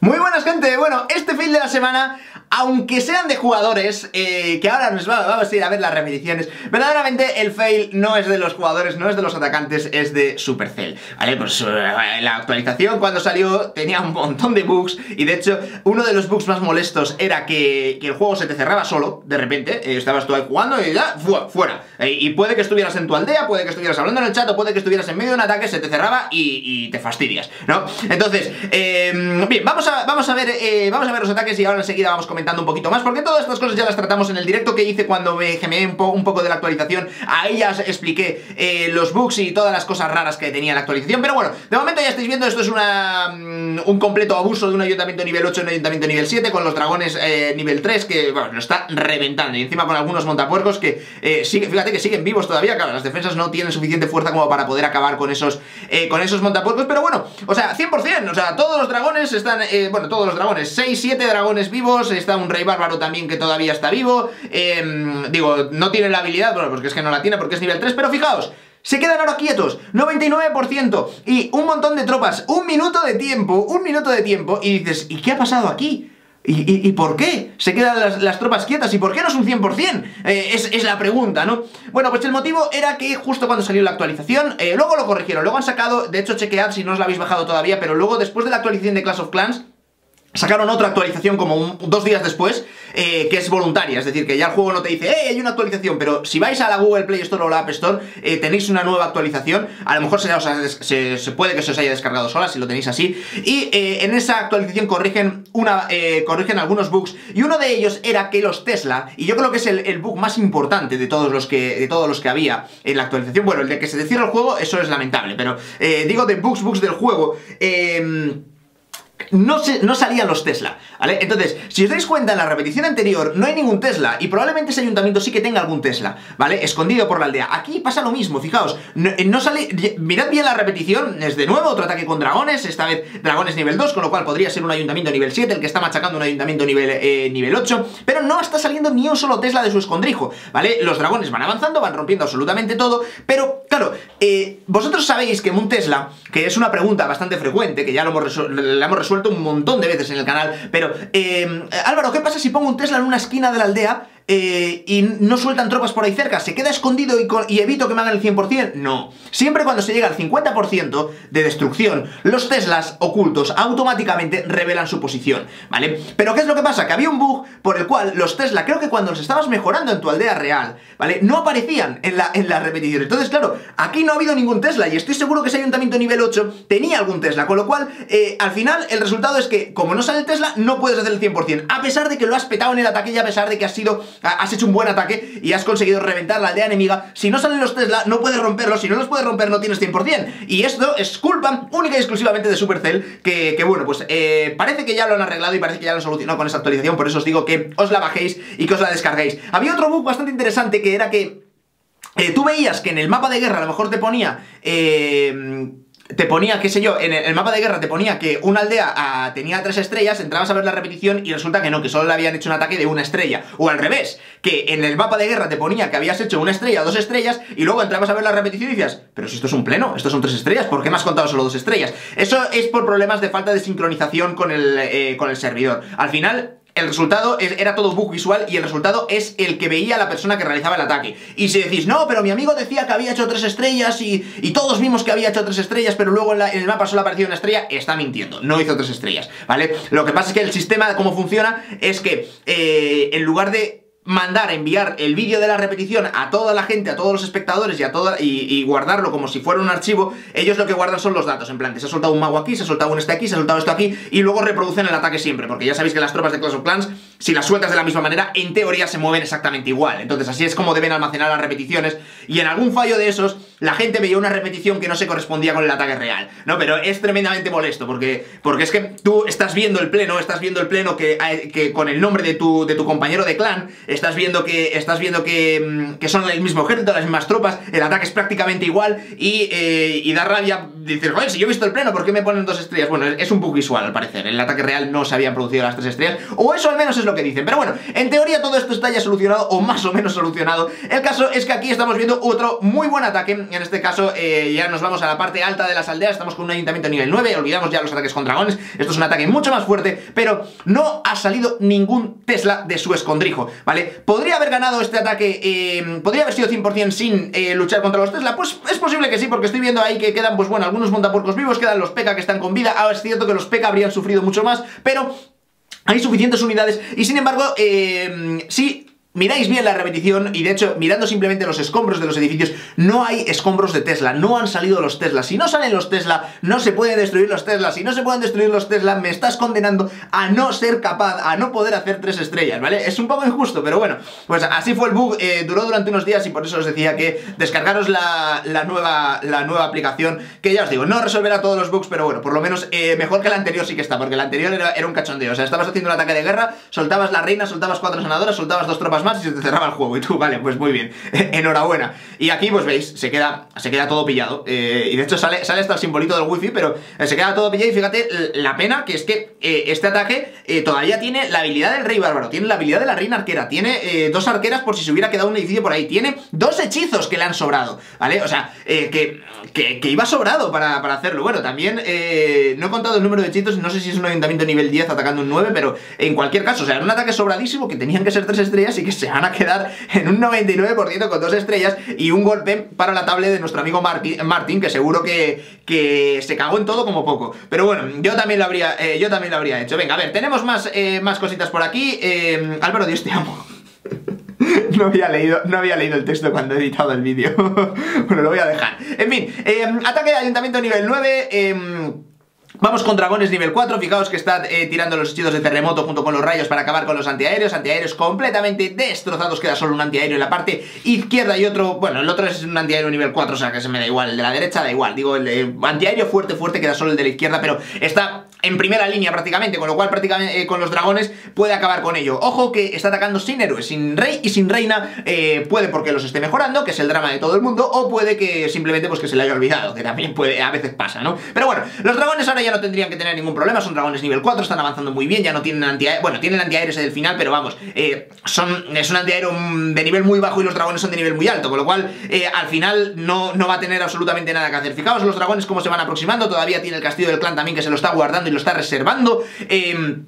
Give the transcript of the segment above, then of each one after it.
Muy buenas gente, bueno, este fin de la semana, aunque sean de jugadores, eh, que ahora nos vamos a ir a ver las repeticiones, verdaderamente el fail no es de los jugadores, no es de los atacantes, es de Supercell, ¿vale? Pues eh, la actualización cuando salió tenía un montón de bugs y de hecho uno de los bugs más molestos era que, el juego se te cerraba solo, de repente, eh, estabas tú ahí jugando y ya, fuera, y puede que estuvieras en tu aldea, puede que estuvieras hablando en el chat o puede que estuvieras en medio de un ataque, se te cerraba y, te fastidias, ¿no? Entonces, bien, vamos a vamos a ver, vamos a ver los ataques y ahora enseguida vamos comentando un poquito más, porque todas estas cosas ya las tratamos en el directo que hice cuando me gemeé un, un poco de la actualización. Ahí ya expliqué eh, los bugs y todas las cosas raras que tenía la actualización. Pero bueno, de momento ya estáis viendo, esto es una, mm, un completo abuso de un ayuntamiento nivel 8 y un ayuntamiento nivel 7 con los dragones eh, nivel 3 que, bueno, lo está reventando. Y encima con algunos montapuercos que, sigue, fíjate que siguen vivos todavía. Claro, las defensas no tienen suficiente fuerza como para poder acabar con esos, con esos montapuercos. Pero bueno, o sea, 100%, o sea, todos los dragones están eh, bueno, todos los dragones, 6, 7 dragones vivos, un rey bárbaro también que todavía está vivo, em, digo, no tiene la habilidad, bueno, porque es que no la tiene porque es nivel 3, pero fijaos, se quedan ahora quietos, 99% y un montón de tropas, un minuto de tiempo, un minuto de tiempo y dices, ¿y qué ha pasado aquí? ¿Y, por qué se quedan las, tropas quietas? ¿Y por qué no es un 100%? Eh, es, la pregunta, ¿no? Bueno, pues el motivo era que justo cuando salió la actualización, eh, luego lo corrigieron, luego han sacado, de hecho chequead si no os la habéis bajado todavía, pero luego después de la actualización de Clash of Clans, Sacaron otra actualización como dos días después, eh, que es voluntaria, es decir, que ya el juego no te dice, ¡eh, hay una actualización! Pero si vais a la Google Play Store o la App Store, eh, tenéis una nueva actualización, a lo mejor se, puede que se os haya descargado sola, si lo tenéis así, y eh, en esa actualización corrigen, algunos bugs, y uno de ellos era que los Tesla, y yo creo que es el, bug más importante de todos, los que, de todos los que había en la actualización, bueno, el de que se decida el juego, eso es lamentable, pero digo de bugs, bugs del juego, eh no, no salían los Tesla, ¿vale? Entonces, si os dais cuenta, en la repetición anterior no hay ningún Tesla y probablemente ese ayuntamiento sí que tenga algún Tesla, ¿vale? Escondido por la aldea. Aquí pasa lo mismo, fijaos, no, eh, sale... Mirad bien la repetición, es de nuevo otro ataque con dragones, esta vez dragones nivel 2, con lo cual podría ser un ayuntamiento nivel 7 el que está machacando un ayuntamiento nivel, eh, nivel 8, pero no está saliendo ni un solo Tesla de su escondrijo, ¿vale? Los dragones van avanzando, van rompiendo absolutamente todo, pero, claro, eh, vosotros sabéis que un Tesla, que es una pregunta bastante frecuente, que ya lo hemos, lo hemos resuelto un montón de veces en el canal, pero eh, Álvaro, ¿qué pasa si pongo un Tesla en una esquina de la aldea eh, y no sueltan tropas por ahí cerca, ¿se queda escondido y, evito que me hagan el 100%? No. Siempre cuando se llega al 50% de destrucción, los Teslas ocultos automáticamente revelan su posición, ¿vale? Pero ¿qué es lo que pasa? Que había un bug por el cual los Tesla, creo que cuando los estabas mejorando en tu aldea real, ¿vale? No aparecían en la, en la repetición. Entonces, claro, aquí no ha habido ningún Tesla y estoy seguro que ese ayuntamiento nivel 8 tenía algún Tesla, con lo cual, eh, al final, el resultado es que, como no sale el Tesla, no puedes hacer el 100%, a pesar de que lo has petado en el ataque y a pesar de que has sido has hecho un buen ataque y has conseguido reventar la aldea enemiga. Si no salen los Tesla, no puedes romperlos. Si no los puedes romper, no tienes 100%. Y esto es culpa única y exclusivamente de Supercell, que, que bueno, pues eh, parece que ya lo han arreglado y parece que ya lo han solucionado con esta actualización. Por eso os digo que os la bajéis y que os la descarguéis. Había otro bug bastante interesante que era que eh, tú veías que en el mapa de guerra a lo mejor te ponía... Eh, te ponía, qué sé yo, en el mapa de guerra te ponía que una aldea ah, tenía tres estrellas, entrabas a ver la repetición y resulta que no, que solo le habían hecho un ataque de una estrella. O al revés, que en el mapa de guerra te ponía que habías hecho una estrella dos estrellas y luego entrabas a ver la repetición y decías, pero si esto es un pleno, estos son tres estrellas, ¿por qué me has contado solo dos estrellas? Eso es por problemas de falta de sincronización con el, eh, con el servidor. Al final, el resultado era todo bug visual y el resultado es el que veía la persona que realizaba el ataque. Y si decís, no, pero mi amigo decía que había hecho tres estrellas y, todos vimos que había hecho tres estrellas, pero luego en, el mapa solo apareció una estrella, está mintiendo, no hizo tres estrellas, ¿vale? Lo que pasa es que el sistema, cómo funciona, es que eh, en lugar de mandar, enviar el vídeo de la repetición a toda la gente, a todos los espectadores y a toda y, guardarlo como si fuera un archivo, ellos lo que guardan son los datos, en plan, se ha soltado un mago aquí, se ha soltado un este aquí, se ha soltado esto aquí, y luego reproducen el ataque siempre, porque ya sabéis que las tropas de Clash of Clans, si las sueltas de la misma manera, en teoría se mueven exactamente igual. Entonces así es como deben almacenar las repeticiones, y en algún fallo de esos, la gente veía una repetición que no se correspondía con el ataque real, ¿no? Pero es tremendamente molesto, porque, porque es que tú estás viendo el pleno, estás viendo el pleno que, que con el nombre de tu, de tu compañero de clan, estás viendo que estás viendo que, mm, que, son el mismo ejército, las mismas tropas, el ataque es prácticamente igual y, eh, y da rabia decir, joder, si yo he visto el pleno, ¿por qué me ponen dos estrellas? Bueno, es un bug visual al parecer, el ataque real no se habían producido las tres estrellas, o eso al menos es lo que dicen. Pero bueno, en teoría todo esto está ya solucionado, o más o menos solucionado. El caso es que aquí estamos viendo otro muy buen ataque. En este caso, eh, ya nos vamos a la parte alta de las aldeas. Estamos con un ayuntamiento nivel 9. Olvidamos ya los ataques con dragones. Esto es un ataque mucho más fuerte, pero no ha salido ningún Tesla de su escondrijo, ¿vale? ¿Podría haber ganado este ataque? Eh, ¿Podría haber sido 100% sin eh, luchar contra los Tesla? Pues es posible que sí, porque estoy viendo ahí que quedan, pues bueno, algunos montaporcos vivos, quedan los P.K. que están con vida. Ahora es cierto que los P.K. habrían sufrido mucho más, pero hay suficientes unidades y sin embargo, eh, sí Miráis bien la repetición y de hecho, mirando simplemente los escombros de los edificios, no hay escombros de Tesla, no han salido los Tesla. Si no salen los Tesla, no se pueden destruir los Tesla. Si no se pueden destruir los Tesla, me estás condenando a no ser capaz, a no poder hacer tres estrellas, ¿vale? Es un poco injusto, pero bueno, pues así fue el bug, eh, duró durante unos días y por eso os decía que descargaros la, nueva, la nueva aplicación, que ya os digo, no resolverá todos los bugs, pero bueno, por lo menos eh, mejor que la anterior sí que está, porque la anterior era, era un cachondeo. O sea, estabas haciendo un ataque de guerra, soltabas la reina, soltabas cuatro sanadoras, soltabas dos tropas más y se te cerraba el juego. Y tú, vale, pues muy bien, enhorabuena. Y aquí, pues veis, se queda, se queda todo pillado. Eh, y de hecho sale, sale hasta el simbolito del wifi, pero eh, se queda todo pillado. Y fíjate, la pena que es que eh, este ataque todavía tiene la habilidad del rey bárbaro, tiene la habilidad de la reina arquera, tiene dos arqueras por si se hubiera quedado un edificio por ahí, tiene dos hechizos que le han sobrado, ¿vale? O sea, que, que, iba sobrado para, para, hacerlo. Bueno, también no he contado el número de hechizos, no sé si es un ayuntamiento nivel 10 atacando un 9, pero en cualquier caso, o sea, era un ataque sobradísimo que tenían que ser tres estrellas y que se van a quedar en un 99% con dos estrellas y un golpe para la tablet de nuestro amigo Martin, que seguro que, que, se cagó en todo como poco. Pero bueno, yo también lo habría, eh, yo también lo habría hecho. Venga, a ver, tenemos más, eh, más cositas por aquí. Eh, Álvaro, Dios te amo. No había, leído, no había leído el texto cuando he editado el vídeo. bueno, lo voy a dejar. En fin, ataque de ayuntamiento nivel 9. Vamos con dragones nivel 4, fijaos que está eh, tirando los hechizos de terremoto junto con los rayos para acabar con los antiaéreos, antiaéreos completamente destrozados, queda solo un antiaéreo en la parte izquierda y otro, bueno, el otro es un antiaéreo nivel 4, o sea que se me da igual, el de la derecha da igual, digo, el, antiaéreo fuerte, fuerte queda solo el de la izquierda, pero está en primera línea prácticamente, con lo cual prácticamente eh, con los dragones puede acabar con ello. Ojo que está atacando sin héroes, sin rey y sin reina, eh, puede porque los esté mejorando, que es el drama de todo el mundo, o puede que simplemente pues que se le haya olvidado, que también puede, a veces pasa, ¿no? Pero bueno, los dragones ahora ya no tendrían que tener ningún problema, son dragones nivel 4, están avanzando muy bien, ya no tienen antiaéreo, bueno, tienen antiaéreos del final, pero vamos, eh, son, es un antiaéreo de nivel muy bajo y los dragones son de nivel muy alto, con lo cual al final no, no va a tener absolutamente nada que hacer. Fijaos los dragones cómo se van aproximando, todavía tiene el castillo del clan también que se lo está guardando y lo está reservando. Eh,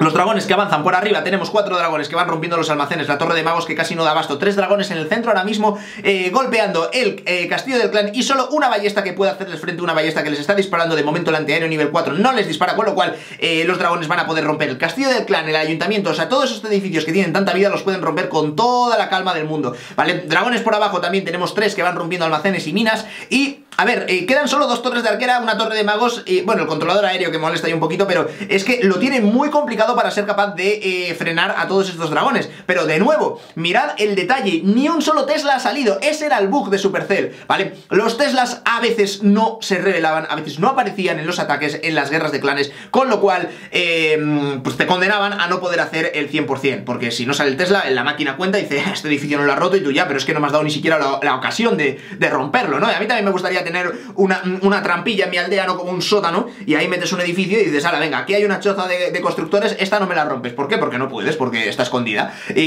los dragones que avanzan por arriba, tenemos cuatro dragones que van rompiendo los almacenes, la torre de magos que casi no da abasto, tres dragones en el centro ahora mismo eh, golpeando el eh, castillo del clan y solo una ballesta que puede hacerles frente una ballesta que les está disparando de momento el antiaéreo nivel 4 no les dispara, con lo cual eh, los dragones van a poder romper el castillo del clan, el ayuntamiento, o sea, todos estos edificios que tienen tanta vida los pueden romper con toda la calma del mundo, ¿vale? Dragones por abajo también tenemos tres que van rompiendo almacenes y minas y a ver, eh, quedan solo dos torres de arquera, una torre de magos y, bueno, el controlador aéreo que molesta ahí un poquito, pero es que lo tiene muy complicado para ser capaz de eh, frenar a todos estos dragones. Pero de nuevo, mirad el detalle, ni un solo Tesla ha salido, ese era el bug de Supercell, ¿vale? Los Teslas a veces no se revelaban, a veces no aparecían en los ataques, en las guerras de clanes, con lo cual, em, pues te condenaban a no poder hacer el 100%, porque si no sale el Tesla, la máquina cuenta y dice, este edificio no lo ha roto y tú ya, pero es que no me has dado ni siquiera la, ocasión de, de romperlo, ¿no? Y a mí también me gustaría tener tener una, trampilla en mi aldea, no como un sótano, y ahí metes un edificio y dices, ala, venga, aquí hay una choza de, constructores, esta no me la rompes. ¿Por qué? Porque no puedes, porque está escondida.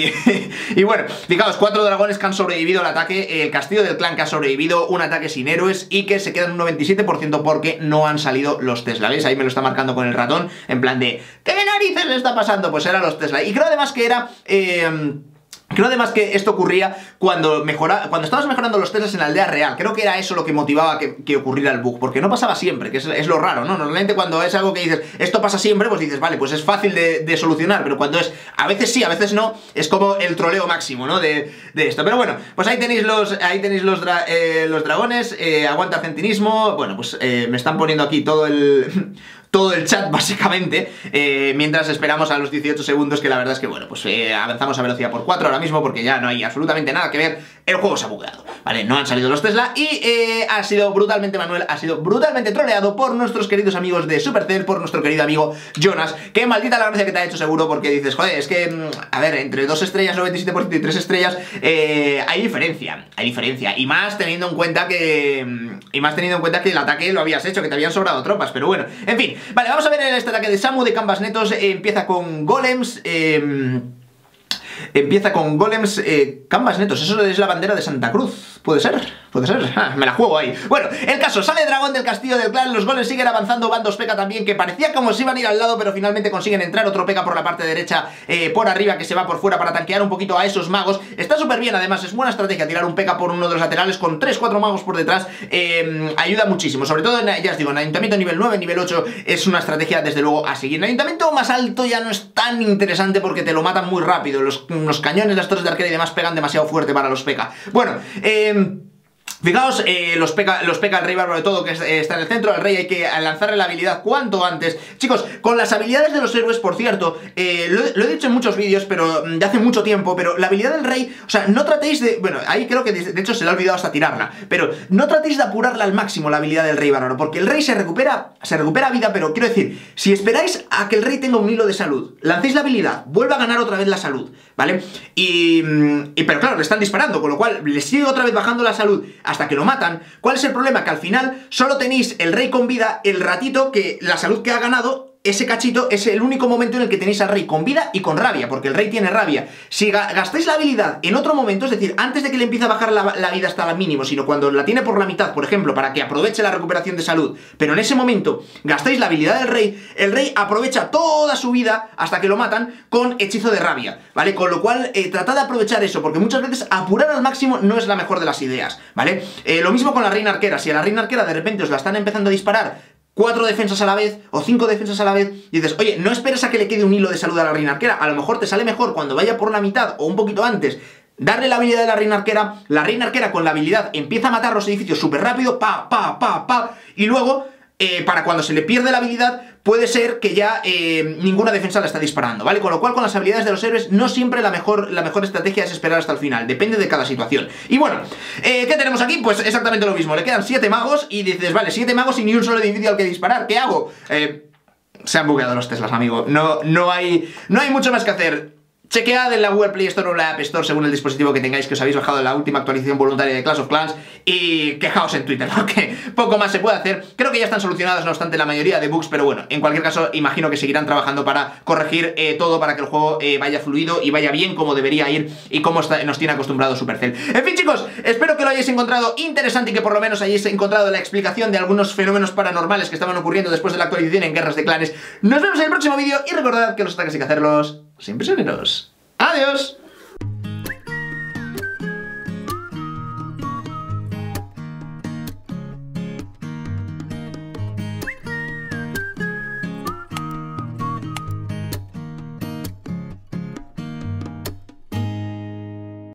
Y, bueno, fijaos, cuatro dragones que han sobrevivido al ataque, el castillo del clan que ha sobrevivido, un ataque sin héroes y que se quedan un 97% porque no han salido los Tesla. ¿Veis? Ahí me lo está marcando con el ratón, en plan de, ¿qué narices le está pasando? Pues eran los Tesla. Y creo además que era... Eh, Creo además que esto ocurría cuando, mejora, cuando estabas mejorando los Teslas en la aldea real. Creo que era eso lo que motivaba que, ocurriera el bug, porque no pasaba siempre, que es, lo raro, ¿no? Normalmente cuando es algo que dices, esto pasa siempre, pues dices, vale, pues es fácil de, solucionar, pero cuando es, a veces sí, a veces no, es como el troleo máximo, ¿no? De, esto. Pero bueno, pues ahí tenéis los, ahí tenéis los, eh, los dragones, eh, aguanta argentinismo, bueno, pues eh, me están poniendo aquí todo el todo el chat básicamente, eh, mientras esperamos a los 18 segundos que la verdad es que bueno, pues eh, avanzamos a velocidad por 4 ahora mismo porque ya no hay absolutamente nada que ver, el juego se ha bugueado, ¿vale? No han salido los Tesla y eh, ha sido brutalmente, Manuel, ha sido brutalmente troleado por nuestros queridos amigos de Supercell, por nuestro querido amigo Jonas, que maldita la gracia que te ha hecho seguro porque dices, joder, es que, mm, a ver, entre 2 estrellas 97% y 3 estrellas hay diferencia, hay diferencia, y más teniendo en cuenta que, mm, y más teniendo en cuenta que el ataque lo habías hecho, que te habían sobrado tropas, pero bueno, en fin, Vale, vamos a ver este ataque de Samu de Canvas Netos. Eh, empieza con golems. Eh, empieza con golems eh, Canvas Netos. Eso es la bandera de Santa Cruz. ¿Puede ser? Puede ser, ah, me la juego ahí. Bueno, el caso, sale Dragón del Castillo del Clan, los goles siguen avanzando, van dos P.K. también, que parecía como si iban a ir al lado, pero finalmente consiguen entrar otro P.K. por la parte derecha, eh, por arriba, que se va por fuera para tanquear un poquito a esos magos. Está súper bien, además, es buena estrategia tirar un P.K. por uno de los laterales con 3-4 magos por detrás, eh, ayuda muchísimo, sobre todo, en, ya os digo, en Ayuntamiento nivel 9, nivel 8, es una estrategia, desde luego, a seguir. En Ayuntamiento más alto ya no es tan interesante porque te lo matan muy rápido, los, cañones, las torres de arquero y demás pegan demasiado fuerte para los P.K. Bueno, eh... him. Fijaos, eh, los peca los peca el rey bárbaro de todo, que eh, está en el centro del rey, hay que lanzarle la habilidad cuanto antes. Chicos, con las habilidades de los héroes, por cierto, eh, lo, he dicho en muchos vídeos, pero mm, de hace mucho tiempo, pero la habilidad del rey, o sea, no tratéis de... Bueno, ahí creo que de, hecho se le ha olvidado hasta tirarla, pero no tratéis de apurarla al máximo la habilidad del rey bárbaro, porque el rey se recupera, se recupera vida, pero quiero decir, si esperáis a que el rey tenga un hilo de salud, lancéis la habilidad, vuelve a ganar otra vez la salud, ¿vale? Y, mm, y pero claro, le están disparando, con lo cual le sigue otra vez bajando la salud hasta que lo matan. ¿Cuál es el problema? Que al final solo tenéis el rey con vida el ratito que la salud que ha ganado ese cachito es el único momento en el que tenéis al rey con vida y con rabia, porque el rey tiene rabia. Si gastáis la habilidad en otro momento, es decir, antes de que le empiece a bajar la, vida hasta el mínimo, sino cuando la tiene por la mitad, por ejemplo, para que aproveche la recuperación de salud, pero en ese momento gastáis la habilidad del rey, el rey aprovecha toda su vida hasta que lo matan con hechizo de rabia, ¿vale? Con lo cual, eh, tratad de aprovechar eso, porque muchas veces apurar al máximo no es la mejor de las ideas, ¿vale? Eh, lo mismo con la reina arquera, si a la reina arquera de repente os la están empezando a disparar cuatro defensas a la vez o cinco defensas a la vez y dices, oye, no esperes a que le quede un hilo de salud a la reina arquera, a lo mejor te sale mejor cuando vaya por la mitad o un poquito antes darle la habilidad de la reina arquera, la reina arquera con la habilidad empieza a matar los edificios súper rápido, pa, pa, pa, pa, y luego eh, para cuando se le pierde la habilidad, puede ser que ya eh, ninguna defensa la está disparando, ¿vale? Con lo cual, con las habilidades de los héroes, no siempre la mejor, la mejor estrategia es esperar hasta el final, depende de cada situación. Y bueno, eh, ¿qué tenemos aquí? Pues exactamente lo mismo, le quedan 7 magos y dices, vale, 7 magos y ni un solo edificio al que disparar, ¿qué hago? se han bugueado los Teslas, amigo, no, no, hay, no hay mucho más que hacer. Chequead en la Google Play Store o la App Store según el dispositivo que tengáis que os habéis bajado la última actualización voluntaria de Clash of Clans y quejaos en Twitter, porque poco más se puede hacer. Creo que ya están solucionadas, no obstante, la mayoría de bugs, pero bueno, en cualquier caso, imagino que seguirán trabajando para corregir eh, todo, para que el juego eh, vaya fluido y vaya bien como debería ir y como nos tiene acostumbrado Supercell. En fin, chicos, espero que lo hayáis encontrado interesante y que por lo menos hayáis encontrado la explicación de algunos fenómenos paranormales que estaban ocurriendo después de la actualización en Guerras de Clanes. Nos vemos en el próximo vídeo y recordad que los ataques hay que hacerlos siempre serenos. Adiós.